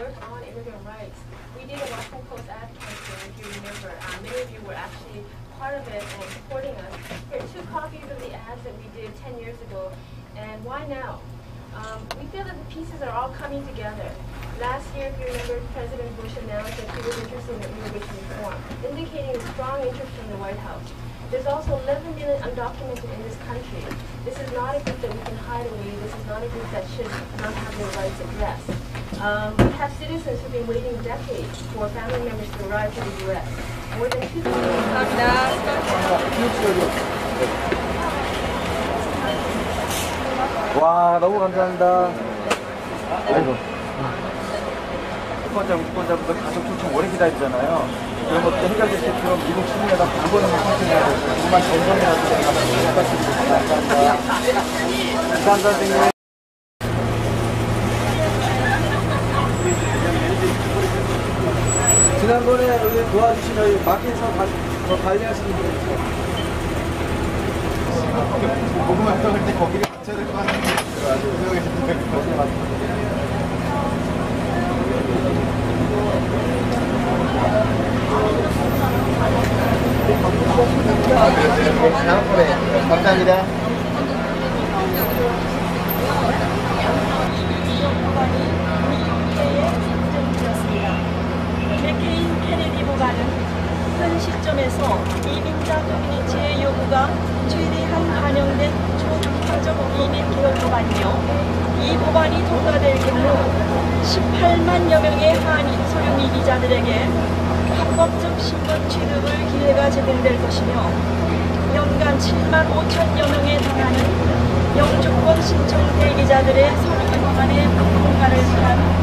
work on immigrant rights. We did a Washington Post campaign, if you remember. Uh, many of you were actually part of it and supporting us. Here are two copies of the ads that we did 10 years ago. And why now? Um, we feel that the pieces are all coming together. Last year, if you remember, President Bush announced that he was interested in immigration reform, indicating a strong interest from the White House. There's also 11 million undocumented in this country. This is not a group that we can hide away. This is not a group that should not have their rights addressed. Um, we have citizens who've been waiting decades for family members to arrive to the U.S. More than 2,000와 너무 감사합니다. 아이고. 후원자, 후원자분들 가족 초청 오래 기다리잖아요. 그런 것도 해결될 수 있도록 미국 시민에다 광고는 신청해야 되고 정말 전송이라도 제가 부탁드리겠습니다. 감사합니다. 감사합니다, 선생님. 지난번에 여기 도와주신 여기 마켓에서 관리하시는 분 있어요. 고구마 먹을 때 거기를 맞춰야 될 것 같은데. 감사합니다. 현 시점에서 이민자 커뮤니티의 요구가 최대한 반영된 초중파적 이민 개혁 법안이며 이 법안이 통과될 경우 18만여 명의 한인 소유 이민자들에게 합법적 신분 취득을 기회가 제공될 것이며 연간 7만 5천여 명에 달하는 영주권 신청 대기자들의 소유 법안의 평가를 위한